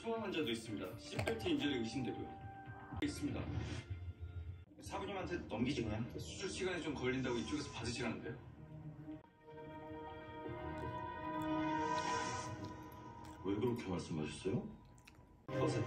소화 환자도 있습니다. 시벨트 인절이 의심되고요. 있습니다. 사부님한테 넘기지 그냥. 수술 시간이 좀 걸린다고 이쪽에서 받으시라는데요. 왜 그렇게 말씀하셨어요? 허세.